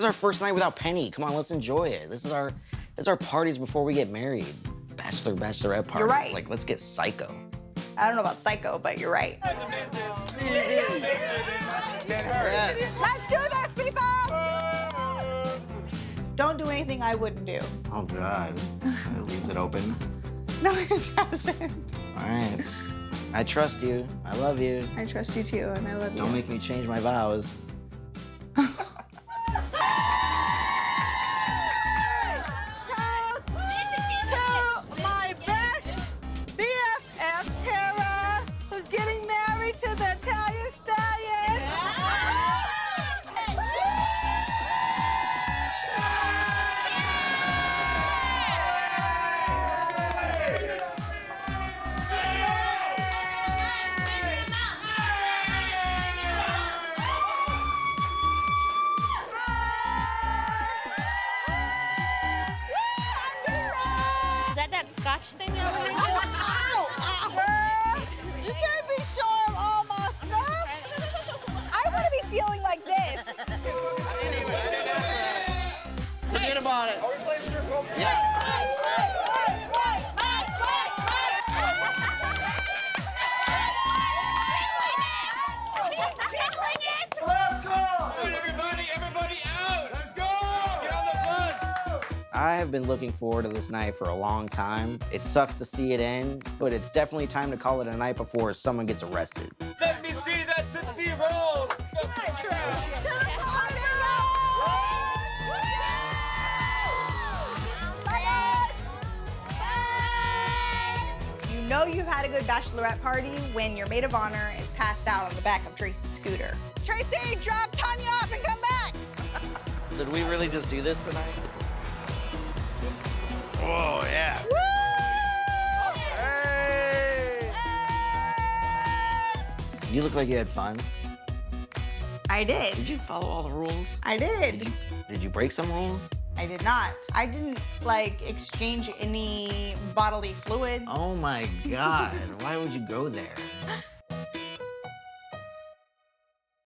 is our first night without Penny. Come on, let's enjoy it. This is our this is our parties before we get married. Bachelor, bachelorette parties. right. Like, let's get psycho. I don't know about psycho, but you're right. Let's do this, people! Don't do anything I wouldn't do. Oh God. it leaves it open. No, it doesn't. All right. I trust you. I love you. I trust you too, and I love you. Don't make me change my vows. Is I have been looking forward to this night for a long time. It sucks to see it end, but it's definitely time to call it a night before someone gets arrested. Let me see that Tootsie Roll! You know you've had a good bachelorette party when your maid of honor is passed out on the back of Tracy's scooter. Tracy, drop Tonya off and come back. Did we really just do this tonight? Oh, yeah. You look like you had fun. I did. Did you follow all the rules? I Did did. you, did you break some rules? I did not. I didn't like exchange any bodily fluids. Oh my god, why would you go there?